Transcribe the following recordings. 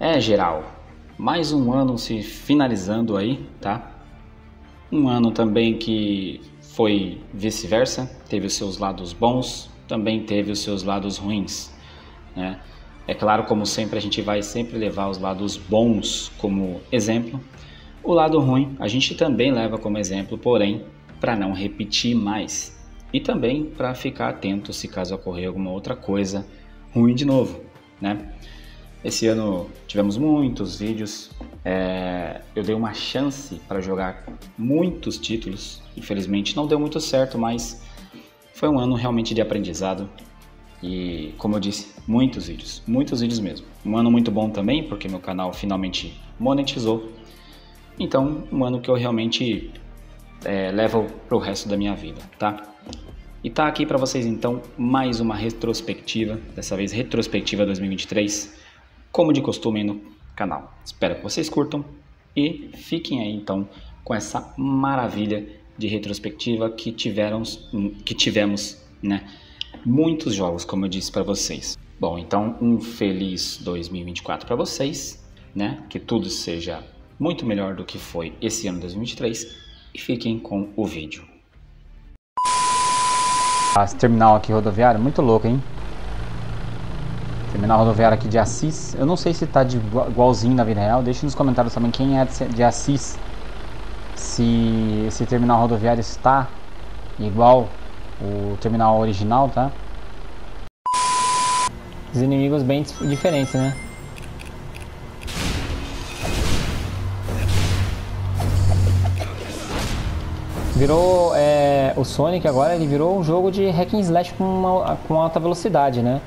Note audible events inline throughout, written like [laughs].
É, geral, mais um ano se finalizando aí, tá? Um ano também que foi vice-versa, teve os seus lados bons, também teve os seus lados ruins, né? É claro, como sempre, a gente vai sempre levar os lados bons como exemplo. O lado ruim a gente também leva como exemplo, porém, para não repetir mais. E também para ficar atento se caso ocorrer alguma outra coisa ruim de novo, né? Esse ano tivemos muitos vídeos. É, eu dei uma chance para jogar muitos títulos. Infelizmente não deu muito certo, mas foi um ano realmente de aprendizado. E como eu disse, muitos vídeos, muitos vídeos mesmo. Um ano muito bom também, porque meu canal finalmente monetizou. Então, um ano que eu realmente é, levo para o resto da minha vida, tá? E tá aqui para vocês então mais uma retrospectiva, dessa vez retrospectiva 2023 como de costume no canal. Espero que vocês curtam e fiquem aí então com essa maravilha de retrospectiva que, tiveram, que tivemos, né? Muitos jogos, como eu disse para vocês. Bom, então um feliz 2024 para vocês, né? Que tudo seja muito melhor do que foi esse ano 2023 e fiquem com o vídeo. Esse terminal aqui rodoviário, muito louco, hein? Terminal rodoviário aqui de Assis. Eu não sei se tá de igualzinho na vida real. Deixe nos comentários também quem é de Assis. Se esse terminal rodoviário está igual o terminal original, tá? Os inimigos bem diferentes, né? Virou é, o Sonic agora ele virou um jogo de hack and slash com, uma, com alta velocidade, né?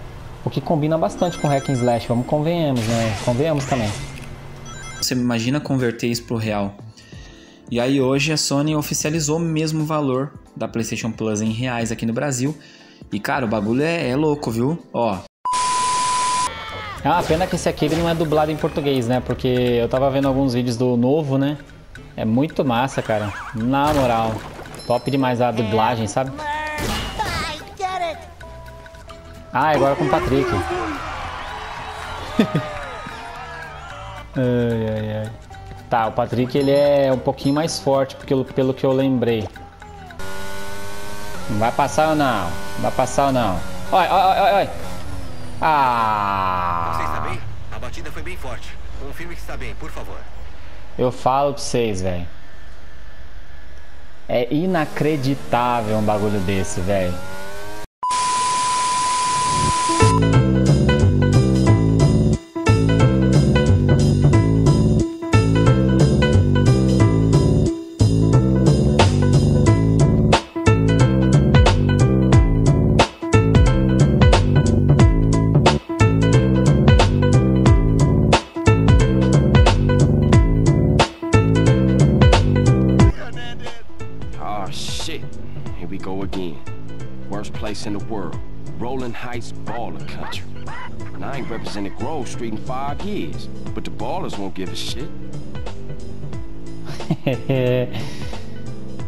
O que combina bastante com hack and slash, vamos convenhamos, né? Convenhamos também. Você imagina converter isso pro real. E aí hoje a Sony oficializou o mesmo valor da PlayStation Plus em reais aqui no Brasil. E cara, o bagulho é, é louco, viu? Ó. É uma pena que esse aqui não é dublado em português, né? Porque eu tava vendo alguns vídeos do novo, né? É muito massa, cara. Na moral. Top demais a dublagem, sabe? Ah, agora com o Patrick. [laughs] ai, ai, ai. Tá, o Patrick ele é um pouquinho mais forte, porque, pelo que eu lembrei. Não vai passar ou não? Não vai passar ou não? Oi, oi, oi, oi. Ah! Você está bem? A batida foi bem forte. Confirme que está bem, por favor. Eu falo pra vocês, velho. É inacreditável um bagulho desse, velho. Place in the world. Rolling Heights baller country. And I ain't represented Grove Street in five years, but the ballers won't give a shit. [laughs]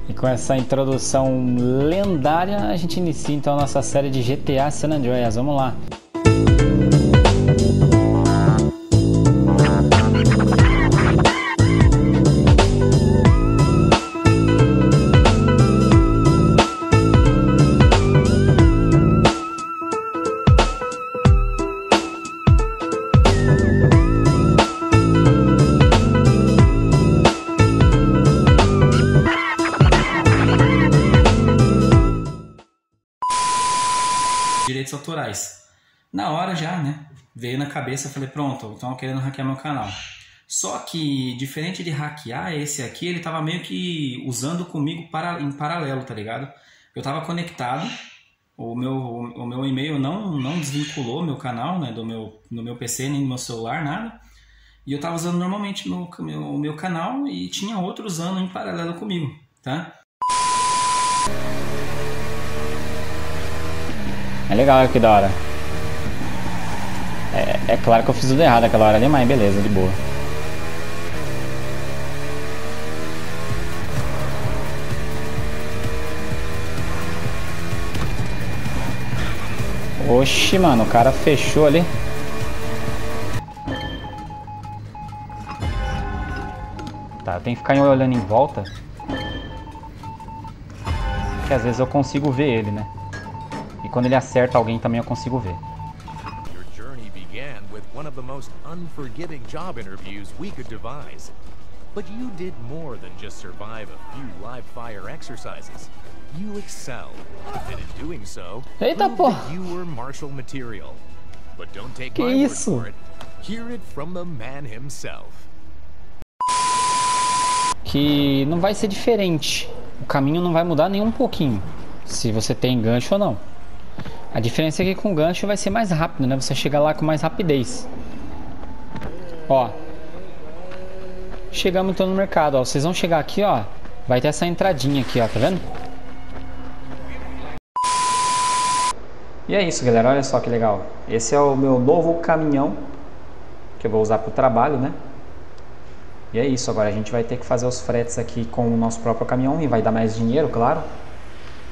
e com essa introdução lendária, a gente inicia então a nossa série de GTA San Andreas. Vamos lá. Na hora já, né? Veio na cabeça, falei, pronto, estão querendo hackear meu canal. Só que, diferente de hackear, esse aqui, ele tava meio que usando comigo para, em paralelo, tá ligado? Eu tava conectado, o meu, o meu e-mail não, não desvinculou meu canal, né, do meu, no meu PC, nem no meu celular, nada. E eu tava usando normalmente meu, meu, o meu canal e tinha outro usando em paralelo comigo, tá? É legal que da hora. É, claro que eu fiz tudo errado aquela hora ali, mas beleza, de boa. Oxi, mano, o cara fechou ali. Tá, tem que ficar olhando em volta. Que às vezes eu consigo ver ele, né? E quando ele acerta alguém também eu consigo ver. One of the most unforgiving job interviews we could devise. But you did more than just survive a few live fire exercises. You excelled, and in doing so, Eita, that you were martial material. But don't take Que my isso? word for it. Hear it from the man himself. Que não vai ser diferente. O caminho não vai mudar nem um pouquinho. Se você tem gancho ou não. A diferença é que com gancho vai ser mais rápido, né? Você chega lá com mais rapidez. Ó. Chegamos então no mercado, ó. Vocês vão chegar aqui, ó. Vai ter essa entradinha aqui, ó. Tá vendo? E é isso, galera. Olha só que legal. Esse é o meu novo caminhão. Que eu vou usar pro trabalho, né? E é isso, agora a gente vai ter que fazer os fretes aqui com o nosso próprio caminhão e vai dar mais dinheiro, claro.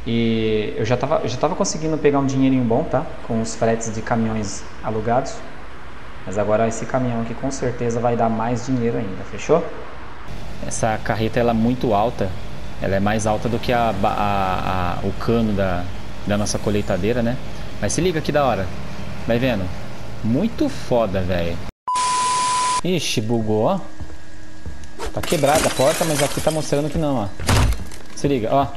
E eu já tava, eu já tava conseguindo pegar um dinheirinho bom, tá? Com os fretes de caminhões alugados. Mas agora esse caminhão aqui com certeza vai dar mais dinheiro ainda, fechou? Essa carreta ela é muito alta. Ela é mais alta do que a, a- a- o cano da, da nossa colheitadeira, né? Mas se liga que da hora. Vai vendo? Muito foda, velho. Ixi, bugou, ó. Tá quebrada a porta, mas aqui tá mostrando que não, ó. Se liga, ó.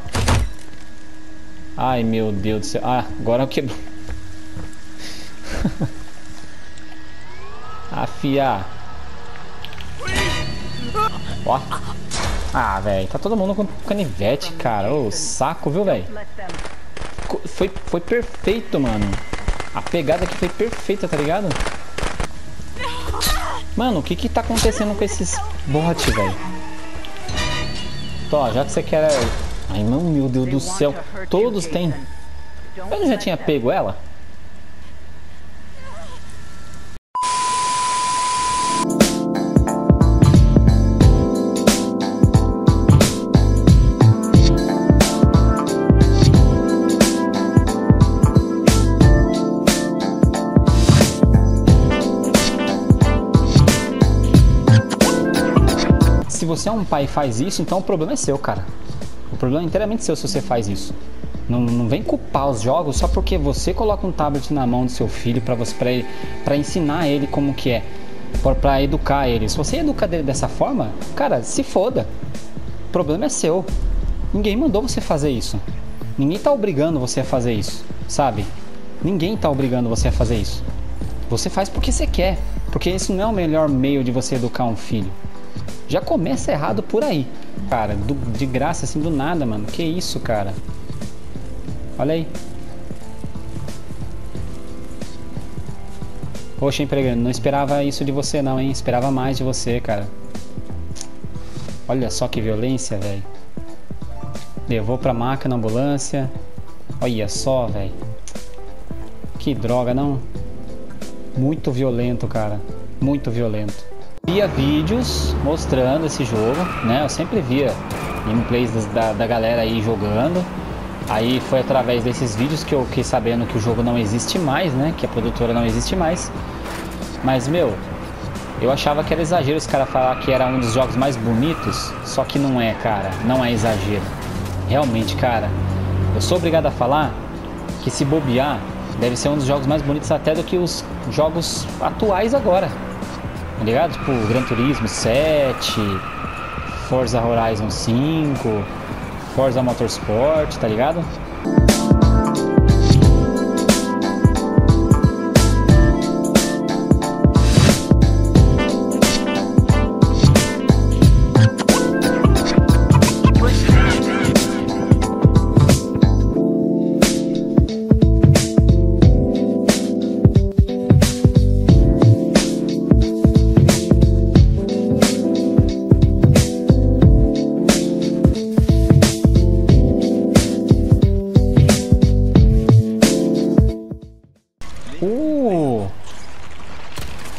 Ai, meu Deus do céu. Ah, agora quebrou. [laughs] Afiar. Ó. Ah, velho, tá todo mundo com canivete, cara. Ô, saco, viu, velho? Foi, foi perfeito, mano. A pegada aqui foi perfeita, tá ligado? Mano, o que que tá acontecendo com esses bots, velho? Tó, já que você quer... Ai, meu Deus do céu. Todos têm... Eu já tinha pego ela? Se você é um pai e faz isso, então o problema é seu, cara. Problema é inteiramente seu se você faz isso. Não, não vem culpar os jogos só porque você coloca um tablet na mão do seu filho para você pra ensinar ele como que é, pra educar ele. Se você educa ele dessa forma, cara, se foda. O problema é seu. Ninguém mandou você fazer isso. Ninguém tá obrigando você a fazer isso, sabe? Ninguém tá obrigando você a fazer isso. Você faz porque você quer, porque isso não é o melhor meio de você educar um filho. Já começa errado por aí. Cara, do- de graça, assim, do nada, mano. Que isso, cara? Olha aí. Poxa, empregando, não esperava isso de você não, hein? Esperava mais de você, cara. Olha só que violência, velho. Levou pra maca na ambulância. Olha só, velho. Que droga, não? Muito violento, cara. Muito violento. Via vídeos mostrando esse jogo, né? Eu sempre via gameplays da, da galera aí jogando. Aí foi através desses vídeos que eu fiquei sabendo que o jogo não existe mais, né? Que a produtora não existe mais. Mas, meu, eu achava que era exagero os caras falar que era um dos jogos mais bonitos. Só que não é, cara. Não é exagero. Realmente, cara. Eu sou obrigado a falar que se bobear, deve ser um dos jogos mais bonitos até do que os jogos atuais agora. Tá ligado? Tipo, Gran Turismo 7, Forza Horizon 5, Forza Motorsport, tá ligado?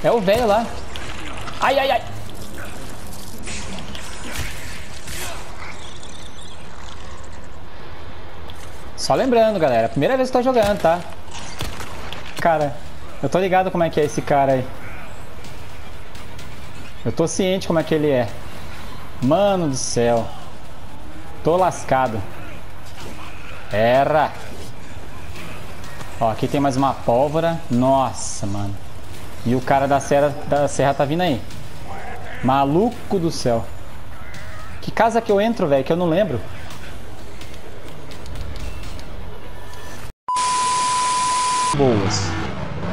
É o velho lá. Ai, ai, ai. Só lembrando, galera, primeira vez que eu tô jogando, tá? Cara, eu tô ligado como é que é esse cara aí. Eu tô ciente como é que ele é. Mano do céu. Tô lascado. Era. Ó, aqui tem mais uma pólvora. Nossa, mano. E o cara da serra, da serra tá vindo aí. Maluco do céu. Que casa que eu entro, velho? Que eu não lembro. Boas.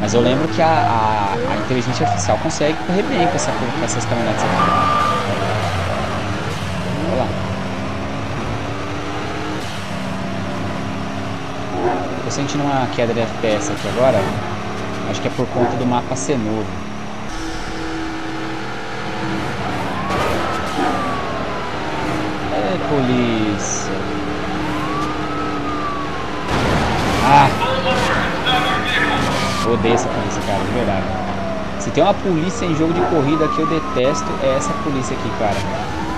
Mas eu lembro que a, a, a inteligência artificial consegue correr bem com, essa, com essas caminhonetes aqui. Olha lá. Tô sentindo uma queda de FPS aqui agora. Acho que é por conta do mapa ser novo. É, polícia. Ah! Odeio essa polícia, cara, de verdade. Se tem uma polícia em jogo de corrida que eu detesto, é essa polícia aqui, cara.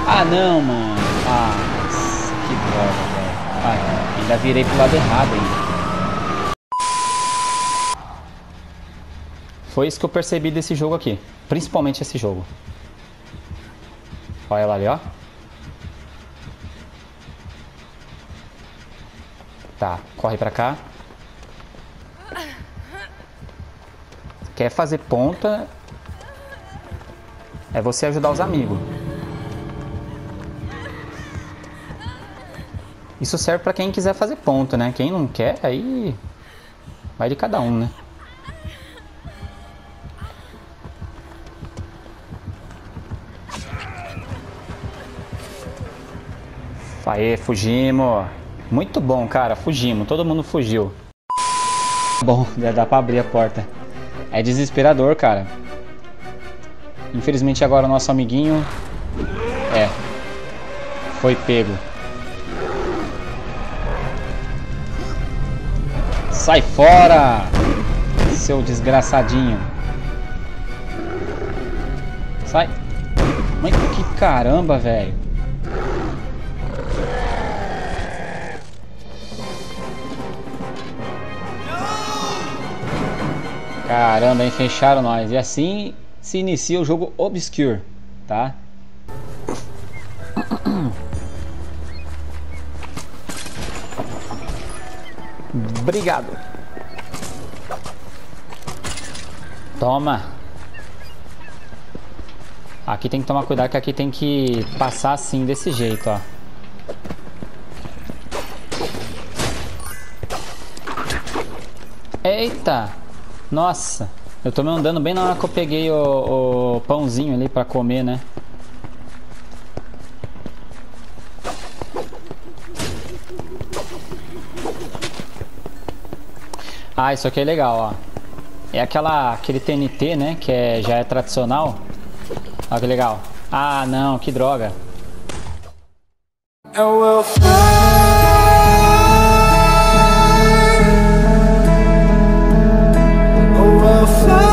Ah, não, mano. Ah, que droga, velho. Ah, ainda virei pro lado errado ainda. Foi isso que eu percebi desse jogo aqui. Principalmente esse jogo. Olha lá ali, ó. Tá, corre pra cá. Quer fazer ponta é você ajudar os amigos. Isso serve para quem quiser fazer ponta, né? Quem não quer, aí vai de cada um, né? Aê, fugimos. Muito bom, cara. Fugimos. Todo mundo fugiu. Bom, dá pra abrir a porta. É desesperador, cara. Infelizmente agora o nosso amiguinho... É. Foi pego. Sai fora! Seu desgraçadinho. Sai. Mas que caramba, velho. Caramba, hein? Fecharam nós. E assim se inicia o jogo Obscure, tá? Obrigado. Toma. Aqui tem que tomar cuidado que aqui tem que passar assim, desse jeito, ó. Eita! Nossa, eu tô me andando bem na hora que eu peguei o, o pãozinho ali pra comer, né? Ah, isso aqui é legal, ó. É aquela, aquele TNT, né? Que é, já é tradicional. Olha que legal. Ah, não, que droga. so